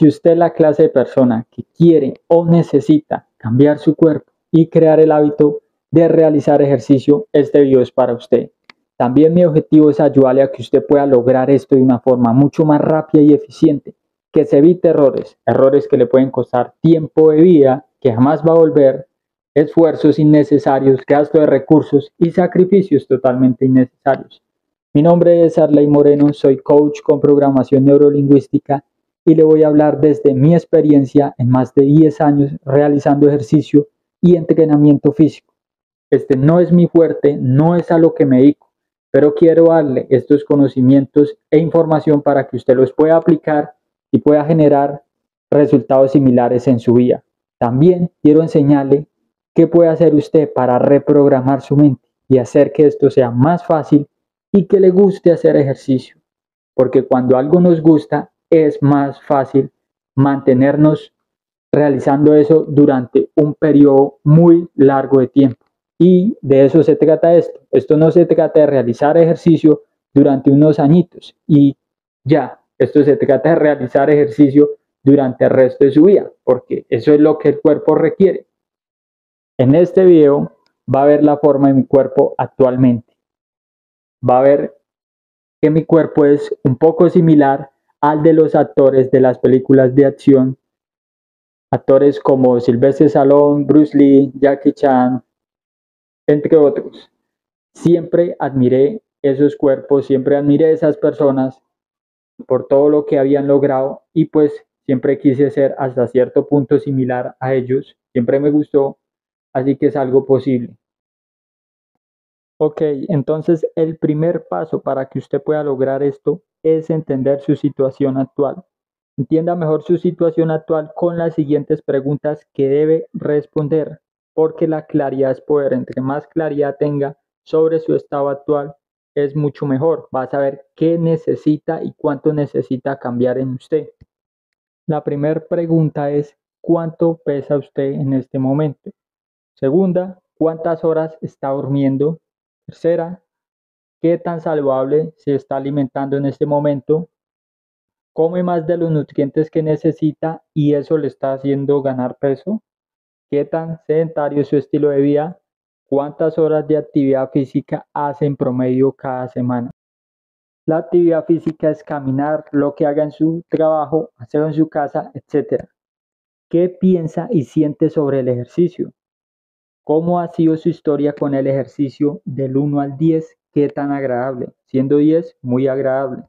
Si usted es la clase de persona que quiere o necesita cambiar su cuerpo y crear el hábito de realizar ejercicio, este video es para usted. También mi objetivo es ayudarle a que usted pueda lograr esto de una forma mucho más rápida y eficiente, que se evite errores, errores que le pueden costar tiempo de vida, que jamás va a volver, esfuerzos innecesarios, gasto de recursos y sacrificios totalmente innecesarios. Mi nombre es Arley Moreno, soy coach con programación neurolingüística y le voy a hablar desde mi experiencia en más de 10 años realizando ejercicio y entrenamiento físico. Este no es mi fuerte, no es a lo que me dedico, pero quiero darle estos conocimientos e información para que usted los pueda aplicar y pueda generar resultados similares en su vida. También quiero enseñarle qué puede hacer usted para reprogramar su mente y hacer que esto sea más fácil y que le guste hacer ejercicio. Porque cuando algo nos gusta, es más fácil mantenernos realizando eso durante un periodo muy largo de tiempo. Y de eso se trata esto. Esto no se trata de realizar ejercicio durante unos añitos y ya. Esto se trata de realizar ejercicio durante el resto de su vida, porque eso es lo que el cuerpo requiere. En este video va a ver la forma de mi cuerpo actualmente. Va a ver que mi cuerpo es un poco similar al de los actores de las películas de acción, actores como Sylvester Stallone, Bruce Lee, Jackie Chan, entre otros. Siempre admiré esos cuerpos, siempre admiré esas personas por todo lo que habían logrado y pues siempre quise ser hasta cierto punto similar a ellos, siempre me gustó, así que es algo posible. Ok, entonces el primer paso para que usted pueda lograr esto es entender su situación actual. Entienda mejor su situación actual con las siguientes preguntas que debe responder, porque la claridad es poder. Entre más claridad tenga sobre su estado actual, es mucho mejor. Va a saber qué necesita y cuánto necesita cambiar en usted. La primera pregunta es, ¿cuánto pesa usted en este momento? Segunda, ¿cuántas horas está durmiendo? Tercera, qué tan saludable se está alimentando en este momento, come más de los nutrientes que necesita y eso le está haciendo ganar peso, qué tan sedentario es su estilo de vida, cuántas horas de actividad física hace en promedio cada semana. La actividad física es caminar, lo que haga en su trabajo, hacerlo en su casa, etc. ¿Qué piensa y siente sobre el ejercicio? ¿Cómo ha sido su historia con el ejercicio del 1 al 10? ¿Qué tan agradable? Siendo 10, muy agradable.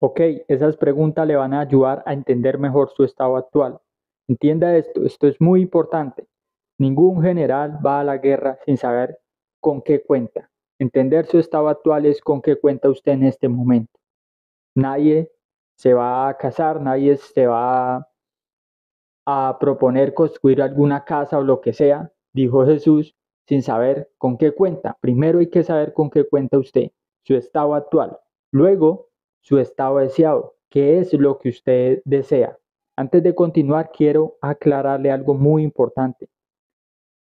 Ok, esas preguntas le van a ayudar a entender mejor su estado actual. Entienda esto, esto es muy importante. Ningún general va a la guerra sin saber con qué cuenta. Entender su estado actual es con qué cuenta usted en este momento. Nadie se va a casar, nadie se va a proponer construir alguna casa o lo que sea, dijo Jesús, sin saber con qué cuenta. Primero hay que saber con qué cuenta usted, su estado actual. Luego, su estado deseado, qué es lo que usted desea. Antes de continuar, quiero aclararle algo muy importante.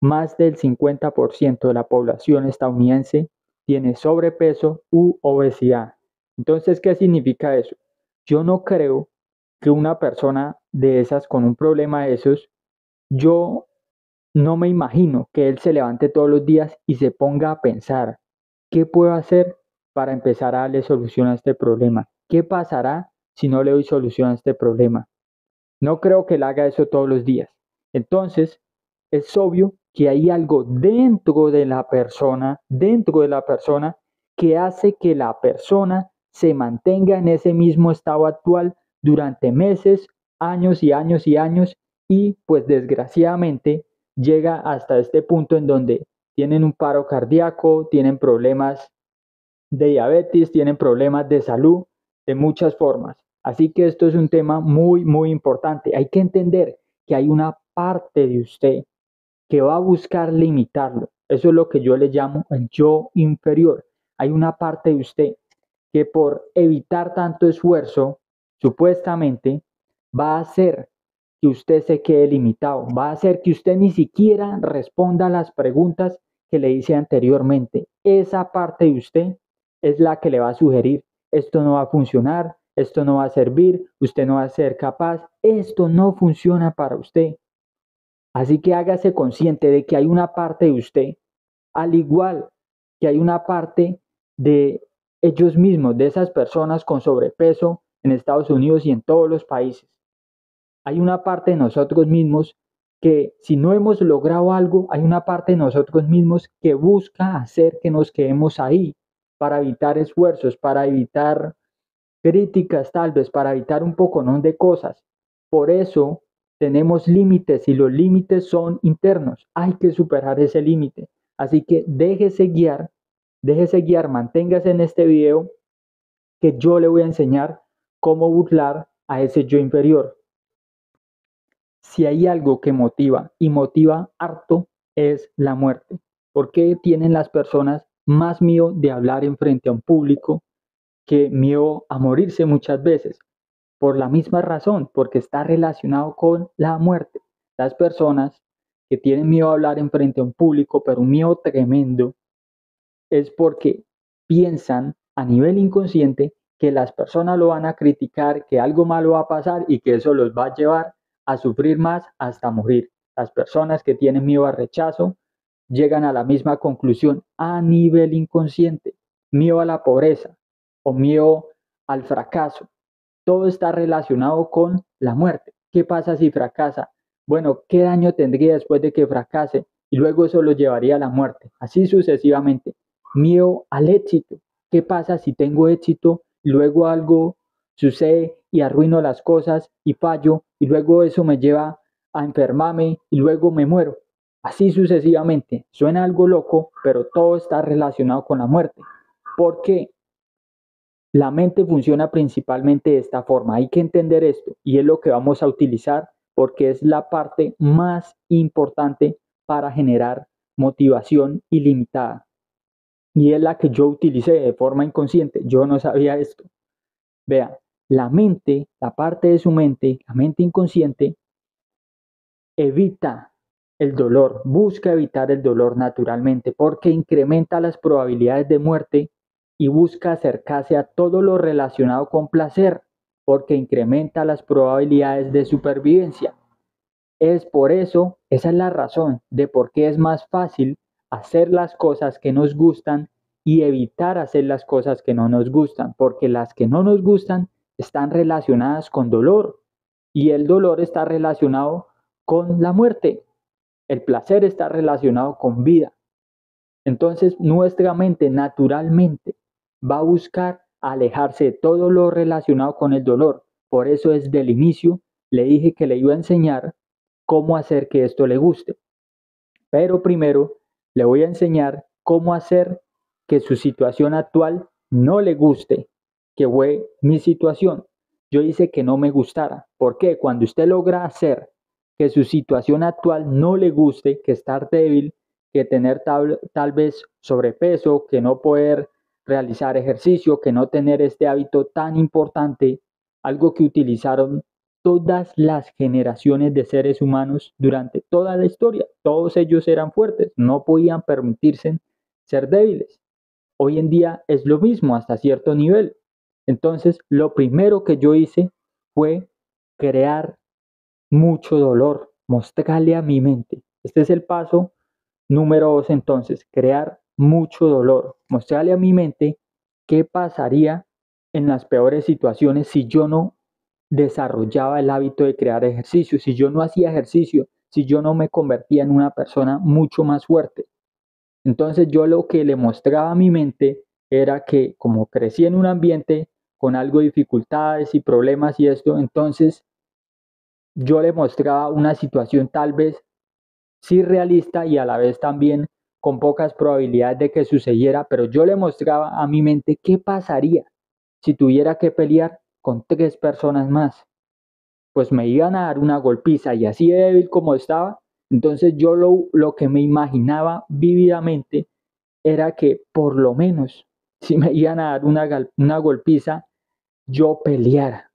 Más del 50% de la población estadounidense tiene sobrepeso u obesidad. Entonces, ¿qué significa eso? Yo no creo que una persona de esas con un problema de esos, yo no me imagino que él se levante todos los días y se ponga a pensar, ¿qué puedo hacer para empezar a darle solución a este problema? ¿Qué pasará si no le doy solución a este problema? No creo que él haga eso todos los días. Entonces, es obvio que hay algo dentro de la persona, dentro de la persona, que hace que la persona se mantenga en ese mismo estado actual durante meses, años y años y años y pues desgraciadamente llega hasta este punto en donde tienen un paro cardíaco, tienen problemas de diabetes, tienen problemas de salud de muchas formas. Así que esto es un tema muy, muy importante. Hay que entender que hay una parte de usted que va a buscar limitarlo. Eso es lo que yo le llamo el yo inferior. Hay una parte de usted que por evitar tanto esfuerzo, supuestamente, va a hacer que usted se quede limitado, va a hacer que usted ni siquiera responda a las preguntas que le hice anteriormente. Esa parte de usted es la que le va a sugerir, esto no va a funcionar, esto no va a servir, usted no va a ser capaz, esto no funciona para usted. Así que hágase consciente de que hay una parte de usted, al igual que hay una parte de ellos mismos, de esas personas con sobrepeso en Estados Unidos y en todos los países. Hay una parte de nosotros mismos que si no hemos logrado algo, hay una parte de nosotros mismos que busca hacer que nos quedemos ahí para evitar esfuerzos, para evitar críticas tal vez, para evitar un poco ¿no? de cosas. Por eso tenemos límites y los límites son internos. Hay que superar ese límite. Así que déjese guiar, déjese guiar, manténgase en este video que yo le voy a enseñar cómo burlar a ese yo inferior. Si hay algo que motiva y motiva harto es la muerte. ¿Por qué tienen las personas más miedo de hablar en frente a un público que miedo a morirse muchas veces? Por la misma razón, porque está relacionado con la muerte. Las personas que tienen miedo a hablar en frente a un público, pero un miedo tremendo, es porque piensan a nivel inconsciente que las personas lo van a criticar, que algo malo va a pasar y que eso los va a llevar a sufrir más hasta morir. Las personas que tienen miedo al rechazo llegan a la misma conclusión a nivel inconsciente. Miedo a la pobreza o miedo al fracaso. Todo está relacionado con la muerte. ¿Qué pasa si fracasa? Bueno, ¿qué daño tendría después de que fracase? Y luego eso lo llevaría a la muerte. Así sucesivamente. Miedo al éxito. ¿Qué pasa si tengo éxito luego algo sucede y arruino las cosas y fallo y luego eso me lleva a enfermarme y luego me muero? Así sucesivamente. Suena algo loco, pero todo está relacionado con la muerte. Porque la mente funciona principalmente de esta forma. Hay que entender esto y es lo que vamos a utilizar porque es la parte más importante para generar motivación ilimitada. Y es la que yo utilicé de forma inconsciente. Yo no sabía esto. Vean, la mente, la parte de su mente, la mente inconsciente, evita el dolor, busca evitar el dolor naturalmente porque incrementa las probabilidades de muerte y busca acercarse a todo lo relacionado con placer porque incrementa las probabilidades de supervivencia. Es por eso, esa es la razón de por qué es más fácil hacer las cosas que nos gustan y evitar hacer las cosas que no nos gustan, porque las que no nos gustan están relacionadas con dolor y el dolor está relacionado con la muerte. El placer está relacionado con vida. Entonces nuestra mente naturalmente va a buscar alejarse de todo lo relacionado con el dolor. Por eso es del inicio le dije que le iba a enseñar cómo hacer que esto le guste. Pero primero le voy a enseñar cómo hacer que su situación actual no le guste, que fue mi situación. Yo hice que no me gustara. porque Cuando usted logra hacer que su situación actual no le guste, que estar débil, que tener tal, tal vez sobrepeso, que no poder realizar ejercicio, que no tener este hábito tan importante, algo que utilizaron todas las generaciones de seres humanos durante toda la historia. Todos ellos eran fuertes, no podían permitirse ser débiles. Hoy en día es lo mismo hasta cierto nivel. Entonces, lo primero que yo hice fue crear mucho dolor, mostrarle a mi mente. Este es el paso número dos entonces, crear mucho dolor, mostrarle a mi mente qué pasaría en las peores situaciones si yo no desarrollaba el hábito de crear ejercicio, si yo no hacía ejercicio, si yo no me convertía en una persona mucho más fuerte. Entonces yo lo que le mostraba a mi mente era que como crecí en un ambiente con algo de dificultades y problemas y esto, entonces yo le mostraba una situación tal vez sí realista y a la vez también con pocas probabilidades de que sucediera, pero yo le mostraba a mi mente qué pasaría si tuviera que pelear con tres personas más. Pues me iban a dar una golpiza y así débil como estaba, entonces yo lo, lo que me imaginaba vívidamente era que por lo menos si me iban a dar una, una golpiza, yo peleara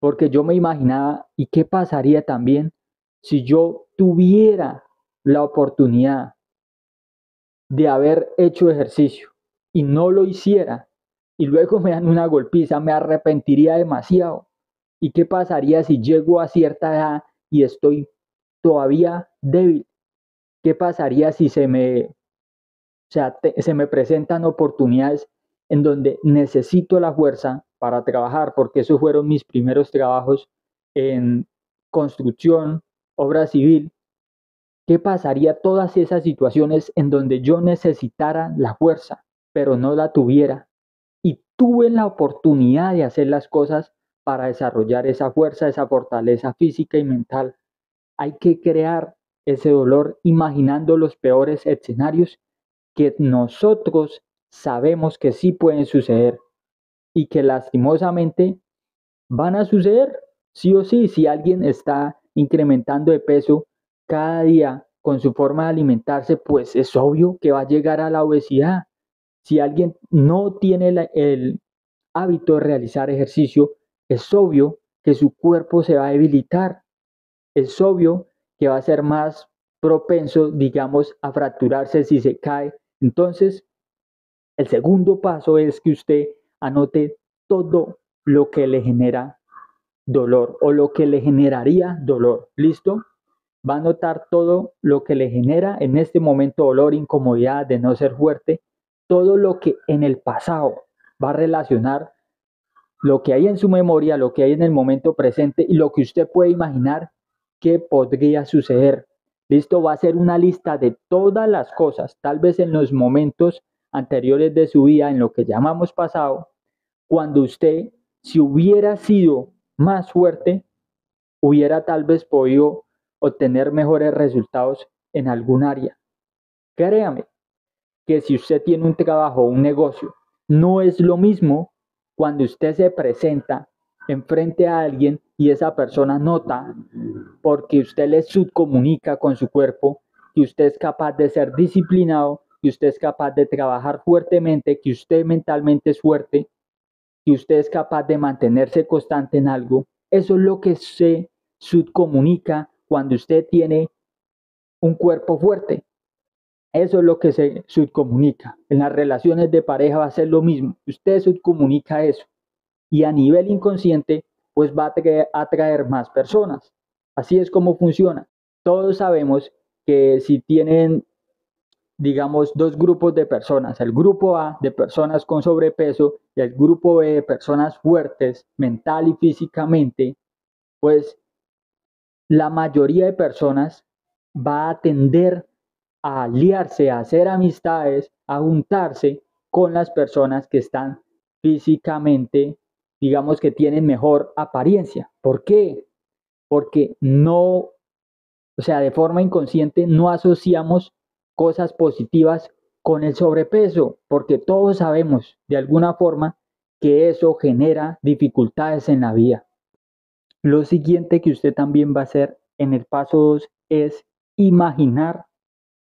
porque yo me imaginaba, ¿y qué pasaría también si yo tuviera la oportunidad de haber hecho ejercicio y no lo hiciera? y luego me dan una golpiza, me arrepentiría demasiado. ¿Y qué pasaría si llego a cierta edad y estoy todavía débil? ¿Qué pasaría si se me, o sea, se me presentan oportunidades en donde necesito la fuerza para trabajar? Porque esos fueron mis primeros trabajos en construcción, obra civil. ¿Qué pasaría todas esas situaciones en donde yo necesitara la fuerza, pero no la tuviera? Y tuve la oportunidad de hacer las cosas para desarrollar esa fuerza, esa fortaleza física y mental. Hay que crear ese dolor imaginando los peores escenarios que nosotros sabemos que sí pueden suceder y que lastimosamente van a suceder sí o sí si alguien está incrementando de peso cada día con su forma de alimentarse, pues es obvio que va a llegar a la obesidad. Si alguien no tiene el hábito de realizar ejercicio, es obvio que su cuerpo se va a debilitar. Es obvio que va a ser más propenso, digamos, a fracturarse si se cae. Entonces, el segundo paso es que usted anote todo lo que le genera dolor o lo que le generaría dolor. ¿Listo? Va a anotar todo lo que le genera en este momento dolor, incomodidad de no ser fuerte, todo lo que en el pasado va a relacionar lo que hay en su memoria, lo que hay en el momento presente y lo que usted puede imaginar que podría suceder. Listo, va a ser una lista de todas las cosas, tal vez en los momentos anteriores de su vida, en lo que llamamos pasado, cuando usted, si hubiera sido más fuerte, hubiera tal vez podido obtener mejores resultados en algún área. Créame que si usted tiene un trabajo o un negocio, no es lo mismo cuando usted se presenta enfrente a alguien y esa persona nota, porque usted le subcomunica con su cuerpo, que usted es capaz de ser disciplinado, que usted es capaz de trabajar fuertemente, que usted mentalmente es fuerte, que usted es capaz de mantenerse constante en algo. Eso es lo que se subcomunica cuando usted tiene un cuerpo fuerte. Eso es lo que se subcomunica. En las relaciones de pareja va a ser lo mismo. Usted subcomunica eso. Y a nivel inconsciente, pues va a atraer más personas. Así es como funciona. Todos sabemos que si tienen, digamos, dos grupos de personas, el grupo A de personas con sobrepeso y el grupo B de personas fuertes mental y físicamente, pues la mayoría de personas va a tender a aliarse, a hacer amistades, a juntarse con las personas que están físicamente, digamos que tienen mejor apariencia. ¿Por qué? Porque no, o sea, de forma inconsciente no asociamos cosas positivas con el sobrepeso, porque todos sabemos de alguna forma que eso genera dificultades en la vida. Lo siguiente que usted también va a hacer en el paso 2 es imaginar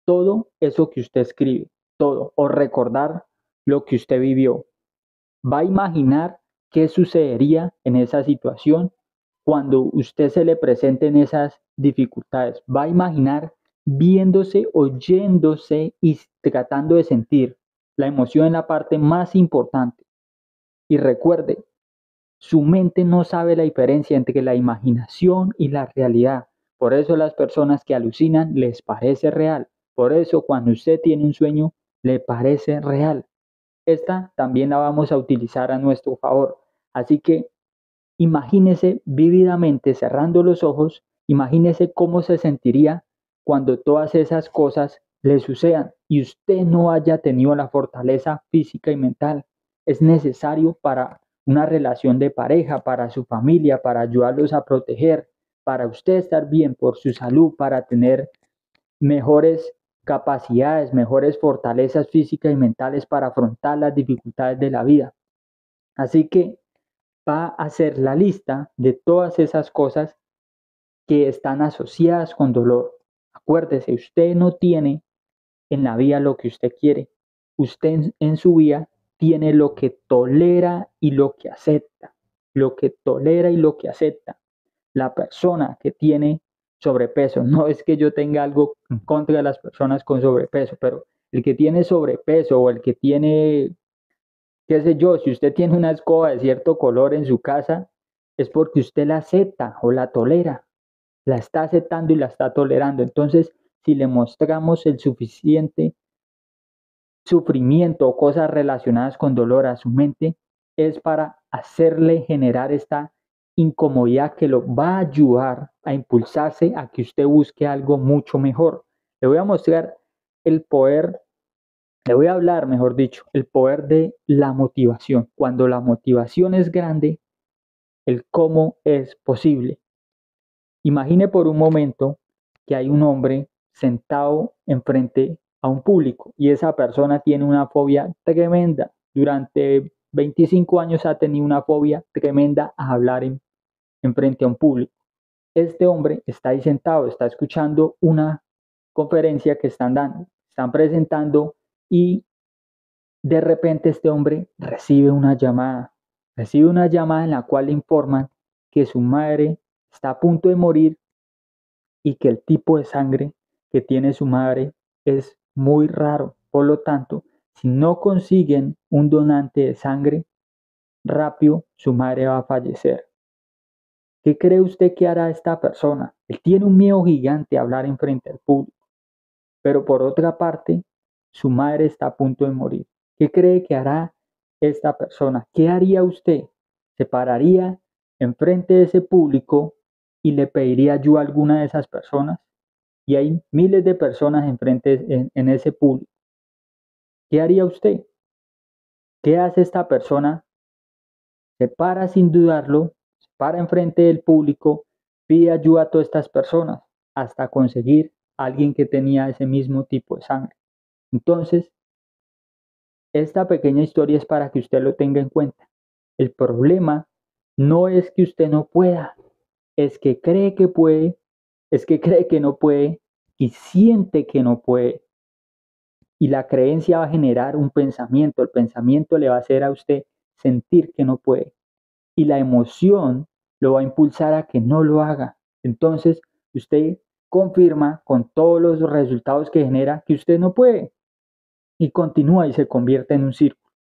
todo eso que usted escribe, todo, o recordar lo que usted vivió. Va a imaginar qué sucedería en esa situación cuando usted se le presenten esas dificultades. Va a imaginar viéndose, oyéndose y tratando de sentir la emoción en la parte más importante. Y recuerde, su mente no sabe la diferencia entre la imaginación y la realidad. Por eso las personas que alucinan les parece real. Por eso cuando usted tiene un sueño, le parece real. Esta también la vamos a utilizar a nuestro favor. Así que imagínese vívidamente cerrando los ojos, imagínese cómo se sentiría cuando todas esas cosas le sucedan y usted no haya tenido la fortaleza física y mental. Es necesario para una relación de pareja, para su familia, para ayudarlos a proteger, para usted estar bien por su salud, para tener mejores capacidades, mejores fortalezas físicas y mentales para afrontar las dificultades de la vida. Así que va a hacer la lista de todas esas cosas que están asociadas con dolor. Acuérdese, usted no tiene en la vida lo que usted quiere. Usted en, su vida tiene lo que tolera y lo que acepta. Lo que tolera y lo que acepta. La persona que tiene sobrepeso. No es que yo tenga algo en contra de las personas con sobrepeso, pero el que tiene sobrepeso o el que tiene qué sé yo, si usted tiene una escoba de cierto color en su casa, es porque usted la acepta o la tolera, la está aceptando y la está tolerando. Entonces, si le mostramos el suficiente sufrimiento o cosas relacionadas con dolor a su mente, es para hacerle generar esta incomodidad que lo va a ayudar a impulsarse a que usted busque algo mucho mejor. Le voy a mostrar el poder, le voy a hablar, mejor dicho, el poder de la motivación. Cuando la motivación es grande, el cómo es posible. Imagine por un momento que hay un hombre sentado enfrente a un público y esa persona tiene una fobia tremenda. Durante 25 años ha tenido una fobia tremenda a hablar en, frente a un público. Este hombre está ahí sentado, está escuchando una conferencia que están dando, están presentando y de repente este hombre recibe una llamada, recibe una llamada en la cual le informan que su madre está a punto de morir y que el tipo de sangre que tiene su madre es muy raro. Por lo tanto, si no consiguen un donante de sangre rápido, su madre va a fallecer. ¿Qué cree usted que hará esta persona? Él tiene un miedo gigante a hablar en frente al público. Pero por otra parte, su madre está a punto de morir. ¿Qué cree que hará esta persona? ¿Qué haría usted? ¿Se pararía enfrente de ese público y le pediría yo a alguna de esas personas? Y hay miles de personas enfrente en, en ese público. ¿Qué haría usted? ¿Qué hace esta persona? Se para sin dudarlo, se para enfrente del público, pide ayuda a todas estas personas hasta conseguir a alguien que tenía ese mismo tipo de sangre. Entonces, esta pequeña historia es para que usted lo tenga en cuenta. El problema no es que usted no pueda, es que cree que puede, es que cree que no puede y siente que no puede. Y la creencia va a generar un pensamiento, el pensamiento le va a hacer a usted sentir que no puede. Y la emoción lo va a impulsar a que no lo haga. Entonces, usted confirma con todos los resultados que genera que usted no puede. Y continúa y se convierte en un círculo.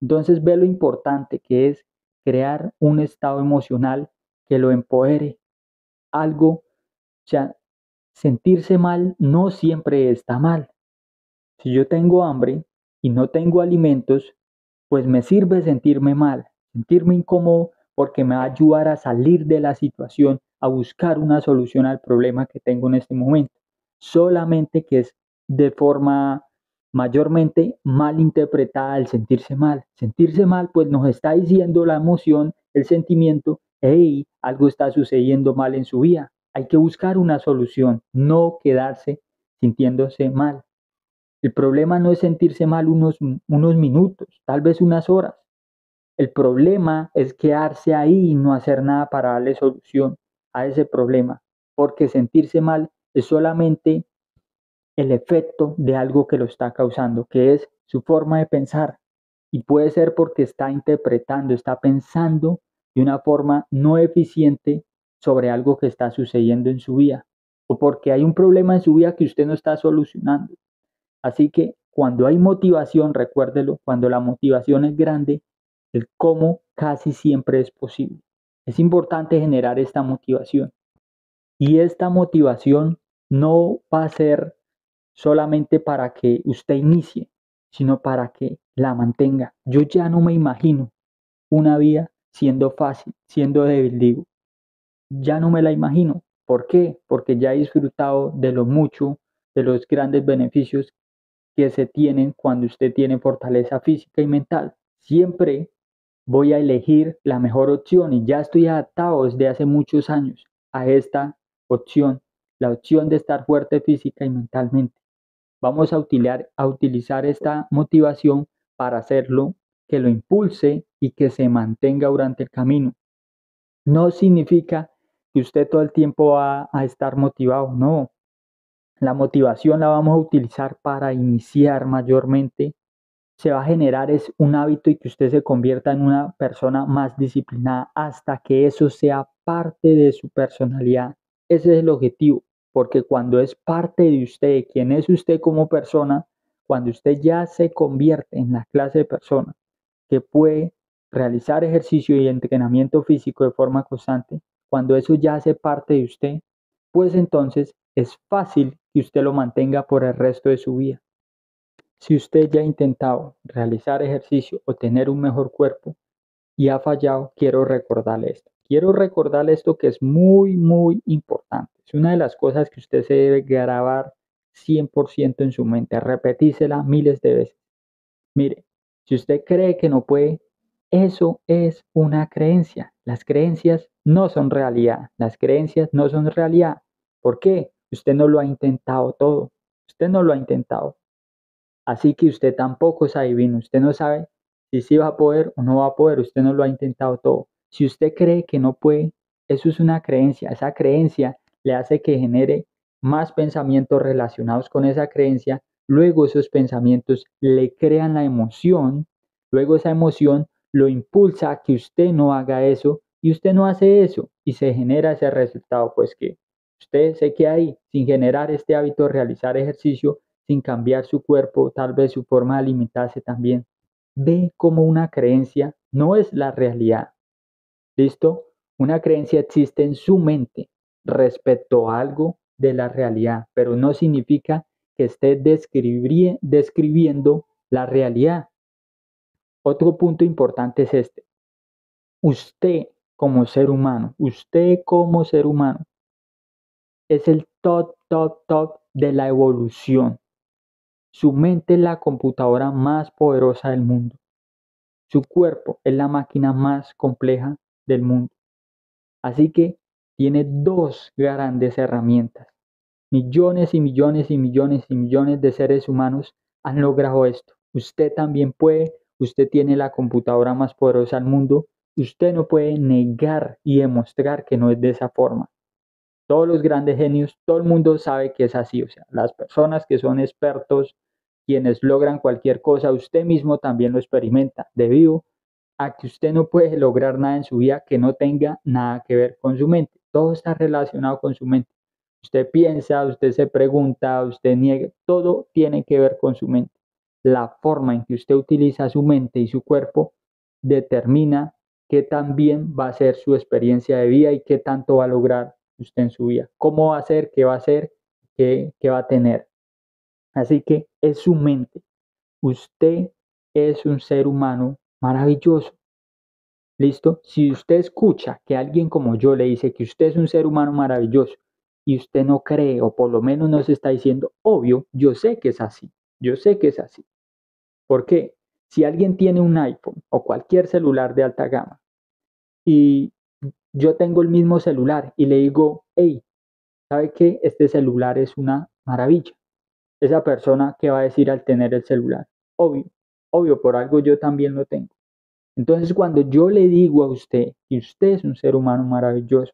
Entonces ve lo importante que es crear un estado emocional que lo empodere, algo, o sea, sentirse mal no siempre está mal. Si yo tengo hambre y no tengo alimentos, pues me sirve sentirme mal, sentirme incómodo porque me va a ayudar a salir de la situación, a buscar una solución al problema que tengo en este momento. Solamente que es de forma mayormente mal interpretada el sentirse mal. Sentirse mal pues nos está diciendo la emoción, el sentimiento hey, algo está sucediendo mal en su vida. Hay que buscar una solución, no quedarse sintiéndose mal. El problema no es sentirse mal unos, unos minutos, tal vez unas horas. El problema es quedarse ahí y no hacer nada para darle solución a ese problema, porque sentirse mal es solamente el efecto de algo que lo está causando, que es su forma de pensar. Y puede ser porque está interpretando, está pensando de una forma no eficiente sobre algo que está sucediendo en su vida o porque hay un problema en su vida que usted no está solucionando. Así que cuando hay motivación, recuérdelo, cuando la motivación es grande, el cómo casi siempre es posible. Es importante generar esta motivación. Y esta motivación no va a ser solamente para que usted inicie, sino para que la mantenga. Yo ya no me imagino una vida siendo fácil, siendo débil, digo. Ya no me la imagino. ¿Por qué? Porque ya he disfrutado de lo mucho, de los grandes beneficios que se tienen cuando usted tiene fortaleza física y mental. Siempre voy a elegir la mejor opción y ya estoy adaptado desde hace muchos años a esta opción, la opción de estar fuerte física y mentalmente. Vamos a utilizar, esta motivación para hacerlo que lo impulse y que se mantenga durante el camino. No significa que usted todo el tiempo va a estar motivado, no. La motivación la vamos a utilizar para iniciar mayormente. Se va a generar es un hábito y que usted se convierta en una persona más disciplinada hasta que eso sea parte de su personalidad. Ese es el objetivo, porque cuando es parte de usted, quién es usted como persona, cuando usted ya se convierte en la clase de persona que puede realizar ejercicio y entrenamiento físico de forma constante, cuando eso ya hace parte de usted, pues entonces es fácil que usted lo mantenga por el resto de su vida. Si usted ya ha intentado realizar ejercicio o tener un mejor cuerpo y ha fallado, quiero recordarle esto. Quiero recordarle esto que es muy, muy importante. Es una de las cosas que usted se debe grabar 100% en su mente, repetírsela miles de veces. Mire, si usted cree que no puede, eso es una creencia. Las creencias no son realidad. Las creencias no son realidad. ¿Por qué? Usted no lo ha intentado todo. Usted no lo ha intentado. Así que usted tampoco es adivino. Usted no sabe si sí va a poder o no va a poder. Usted no lo ha intentado todo. Si usted cree que no puede, eso es una creencia. Esa creencia le hace que genere más pensamientos relacionados con esa creencia. Luego esos pensamientos le crean la emoción. Luego esa emoción lo impulsa a que usted no haga eso y usted no hace eso y se genera ese resultado, pues que usted se queda ahí sin generar este hábito de realizar ejercicio, sin cambiar su cuerpo, tal vez su forma de alimentarse también. Ve como una creencia no es la realidad. ¿Listo? Una creencia existe en su mente respecto a algo de la realidad, pero no significa que esté describiendo la realidad. Otro punto importante es este. Usted como ser humano, usted como ser humano, es el top, top, top de la evolución. Su mente es la computadora más poderosa del mundo. Su cuerpo es la máquina más compleja del mundo. Así que tiene dos grandes herramientas. Millones y millones y millones y millones de seres humanos han logrado esto. Usted también puede usted tiene la computadora más poderosa del mundo, usted no puede negar y demostrar que no es de esa forma. Todos los grandes genios, todo el mundo sabe que es así, o sea, las personas que son expertos, quienes logran cualquier cosa, usted mismo también lo experimenta, debido que usted no puede lograr nada en su vida que no tenga nada que ver con su mente. Todo está relacionado con su mente. Usted piensa, usted se pregunta, usted niega, todo tiene que ver con su mente la forma en que usted utiliza su mente y su cuerpo determina qué también va a ser su experiencia de vida y qué tanto va a lograr usted en su vida, cómo va a ser, qué va a ser, qué, qué va a tener. Así que es su mente. Usted es un ser humano maravilloso. ¿Listo? Si usted escucha que alguien como yo le dice que usted es un ser humano maravilloso y usted no cree o por lo menos no se está diciendo, obvio, yo sé que es así, yo sé que es así. Porque si alguien tiene un iPhone o cualquier celular de alta gama y yo tengo el mismo celular y le digo, hey, ¿sabe qué? Este celular es una maravilla. Esa persona, ¿qué va a decir al tener el celular? Obvio, obvio, por algo yo también lo tengo. Entonces, cuando yo le digo a usted que usted es un ser humano maravilloso,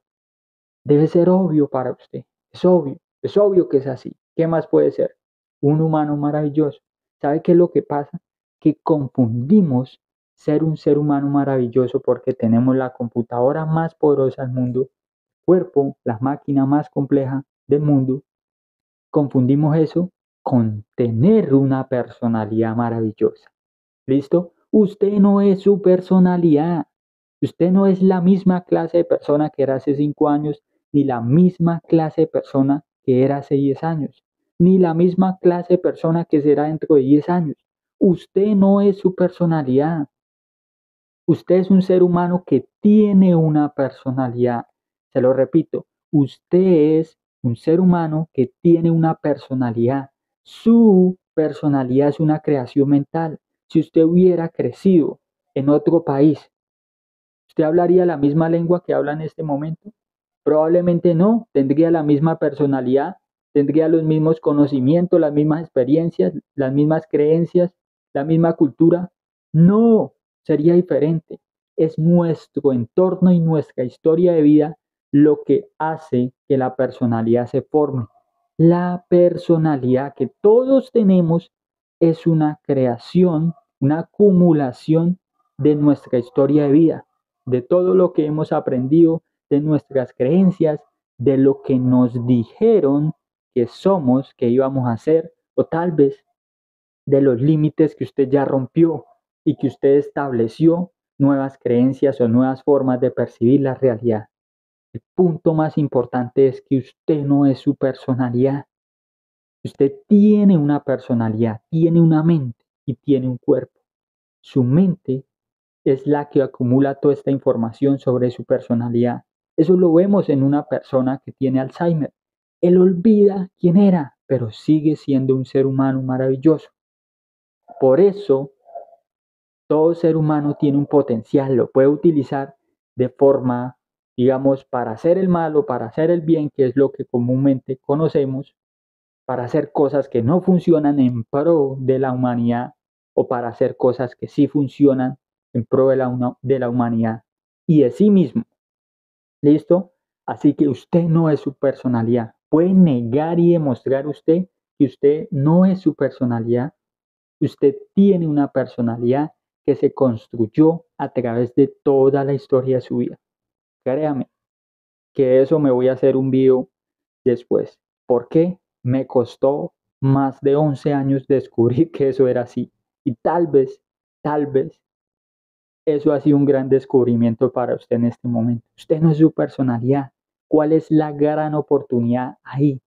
debe ser obvio para usted. Es obvio, es obvio que es así. ¿Qué más puede ser? Un humano maravilloso. ¿Sabe qué es lo que pasa? Que confundimos ser un ser humano maravilloso porque tenemos la computadora más poderosa del mundo, cuerpo, la máquina más compleja del mundo. Confundimos eso con tener una personalidad maravillosa. ¿Listo? Usted no es su personalidad. Usted no es la misma clase de persona que era hace cinco años, ni la misma clase de persona que era hace diez años ni la misma clase de persona que será dentro de 10 años. Usted no es su personalidad. Usted es un ser humano que tiene una personalidad. Se lo repito, usted es un ser humano que tiene una personalidad. Su personalidad es una creación mental. Si usted hubiera crecido en otro país, ¿usted hablaría la misma lengua que habla en este momento? Probablemente no, tendría la misma personalidad, tendría los mismos conocimientos, las mismas experiencias, las mismas creencias, la misma cultura. No, sería diferente. Es nuestro entorno y nuestra historia de vida lo que hace que la personalidad se forme. La personalidad que todos tenemos es una creación, una acumulación de nuestra historia de vida, de todo lo que hemos aprendido, de nuestras creencias, de lo que nos dijeron que somos, que íbamos a ser, o tal vez de los límites que usted ya rompió y que usted estableció nuevas creencias o nuevas formas de percibir la realidad. El punto más importante es que usted no es su personalidad. Usted tiene una personalidad, tiene una mente y tiene un cuerpo. Su mente es la que acumula toda esta información sobre su personalidad. Eso lo vemos en una persona que tiene Alzheimer. Él olvida quién era, pero sigue siendo un ser humano maravilloso. Por eso, todo ser humano tiene un potencial, lo puede utilizar de forma, digamos, para hacer el mal o para hacer el bien, que es lo que comúnmente conocemos, para hacer cosas que no funcionan en pro de la humanidad o para hacer cosas que sí funcionan en pro de la, de la humanidad y de sí mismo. ¿Listo? Así que usted no es su personalidad. Puede negar y demostrar usted que usted no es su personalidad. Usted tiene una personalidad que se construyó a través de toda la historia de su vida. Créame que eso me voy a hacer un video después. ¿Por qué? Me costó más de 11 años descubrir que eso era así. Y tal vez, tal vez, eso ha sido un gran descubrimiento para usted en este momento. Usted no es su personalidad. ¿Cuál es la gran oportunidad ahí?